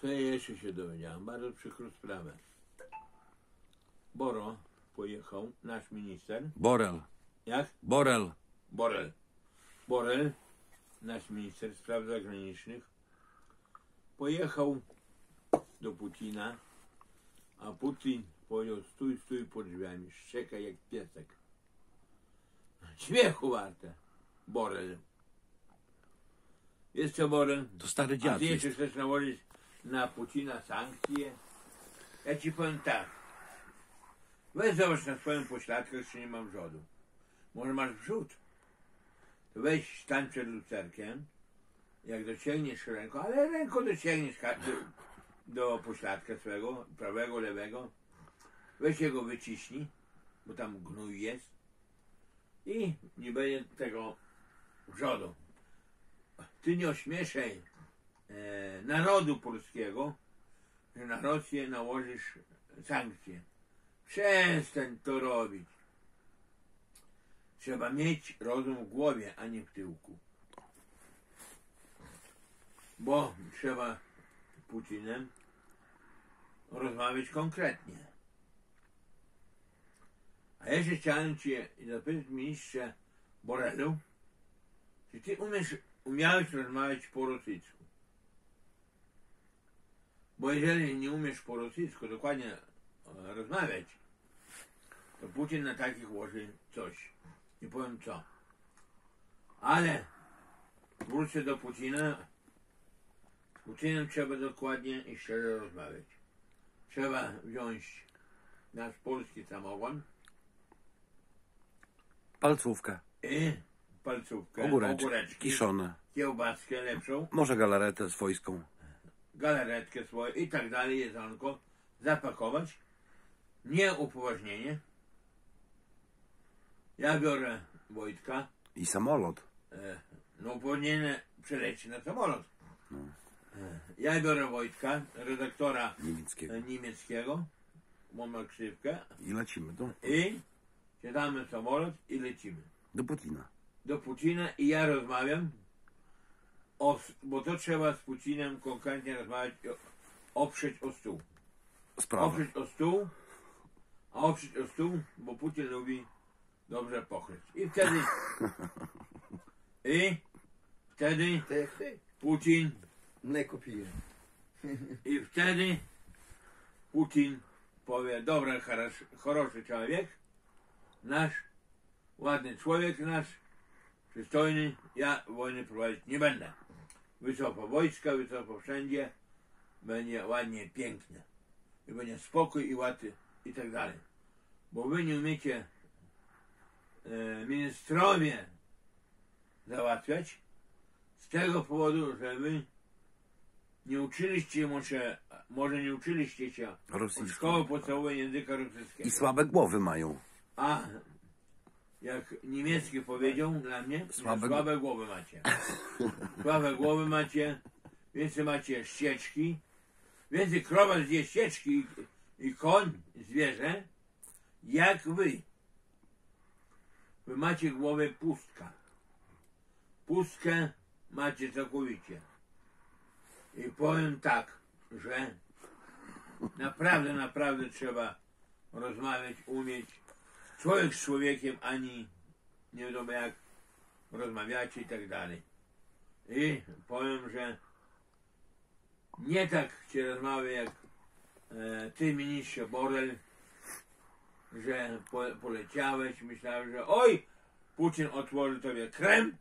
Co ja jeszcze się dowiedziałem? Bardzo przykrą sprawę. Boro pojechał, nasz minister. Borel. Jak? Borel. Borel. Borel, nasz minister spraw zagranicznych, pojechał do Putina, a Putin powiedział stój, stój pod drzwiami, szczeka jak piesek. Śmiechu warte. Borel. Jest co Borel? To stary A dziad ty jeszcze chcesz nałożyć na Putina sankcje? Ja ci powiem tak. Weź zobacz na swoim pośladkach, czy nie mam wrzodu. Może masz wrzód. To weź stań przed lusterkiem. Jak dociągniesz ręką, ale ręką dociągniesz do, pośladka swego, prawego, lewego. Weź jego wyciśnij, bo tam gnój jest. I nie będzie tego wrzodu. Ty nie ośmieszaj narodu polskiego, że na Rosję nałożysz sankcje. Przestań to robić. Trzeba mieć rozum w głowie, a nie w tyłku. Bo trzeba z Putinem rozmawiać konkretnie. A jeszcze chciałem Cię zapytać, ministrze Borelu, czy Ty umiesz, umiałeś rozmawiać po rosyjsku? Bo jeżeli nie umiesz po rosyjsku dokładnie e, rozmawiać, to Putin na takich łoży coś. Nie powiem co. Ale wrócę do Putina. Z Putinem trzeba dokładnie i szczerze rozmawiać. Trzeba wziąć nasz polski samogon Palcówkę. i palcówkę, Ogóreczki. ogóreczki Kiszone. kiełbaskę lepszą, Może galaretę swojską. Galaretkę swoją i tak dalej, jedzonko, zapakować. Nie upoważnienie. Ja biorę Wojtka, I samolot. e, no upoważnienie przeleci na samolot. No. E, Ja biorę Wojtka, redaktora Niemieckiego. e, niemieckiego, mam ma ksywkę I lecimy do, i siadamy w samolot i lecimy. do Putina. do Putina i ja rozmawiam, bo to trzeba z Putinem konkretnie rozmawiać, i o- oprzeć o stół. Sprawa. Oprzeć o stół, a oprzeć o stół, bo Putin lubi dobrze pochyć. I wtedy, i wtedy Ty, ty, Putin, nie kupiłem. i wtedy Putin powie, dobra, хорош- хороший człowiek, nasz, ładny człowiek nasz, przystojny, ja wojny prowadzić nie będę. Wycofa wojska, wycofa wszędzie, będzie ładnie, pięknie. I będzie spokój i łatwy i tak dalej. Bo wy nie umiecie e, ministrowie załatwiać z tego powodu, że wy nie uczyliście może, może nie uczyliście się od szkoły podstawowej języka rosyjskiego. I słabe głowy mają. A jak niemiecki powiedział dla mnie, Słabe słabe, gł- słabe głowy macie. Słabe głowy macie, więcej macie ścieczki, więcej krowa zje ścieczki i, i koń, zwierzę, jak wy. Wy macie głowę pustka. Pustkę macie całkowicie. I powiem tak, że naprawdę, naprawdę trzeba rozmawiać, umieć. Człowiek z człowiekiem, ani nie wiadomo jak rozmawiacie i tak dalej. I powiem, że nie tak się rozmawia jak e, ty, ministrze Borel, że po, poleciałeś, myślałem, że oj, Putin otworzy tobie krem,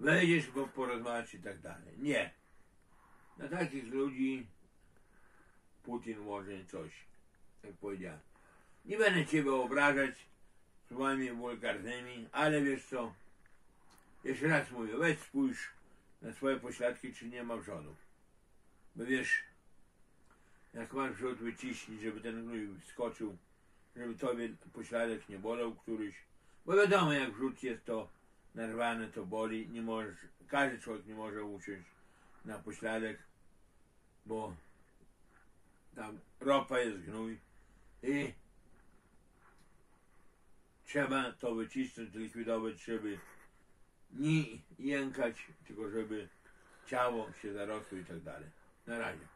wejdziesz, bo porozmawiać i tak dalej. Nie. Na takich ludzi Putin może coś, jak powiedziałem. Nie będę ciebie obrażać słowami wulgarnymi, ale wiesz co, jeszcze raz mówię, weź spójrz na swoje pośladki, czy nie ma wrzodu. Bo wiesz, jak masz wrzód, wyciśnij, żeby ten gnój wskoczył, żeby tobie pośladek nie bolał któryś. Bo wiadomo, jak wrzód jest to narwane, to boli, nie możesz, każdy człowiek nie może usiąść na pośladek, bo tam ropa jest gnój i trzeba to wycisnąć, likwidować, żeby nie jękać, tylko żeby ciało się zarosło i tak dalej. Na razie.